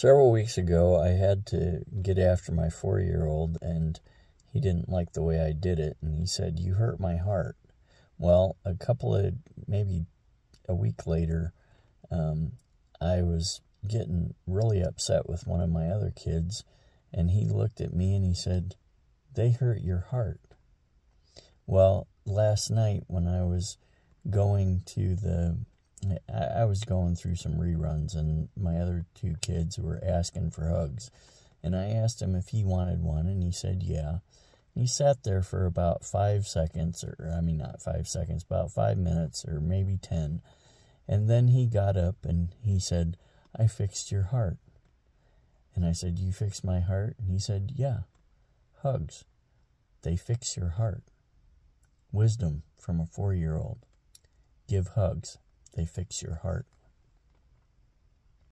Several weeks ago, I had to get after my four year old, and he didn't like the way I did it, and he said, You hurt my heart. Well, a couple of maybe a week later, um, I was getting really upset with one of my other kids, and he looked at me and he said, They hurt your heart. Well, last night when I was going to the I, was going through some reruns, and my other two kids were asking for hugs. And I asked him if he wanted one, and he said, yeah. He sat there for about five seconds, or I mean, not five seconds, about five minutes, or maybe ten. And then he got up and he said, I fixed your heart. And I said, You fixed my heart? And he said, Yeah. Hugs. They fix your heart. Wisdom from a four year old. Give hugs they fix your heart.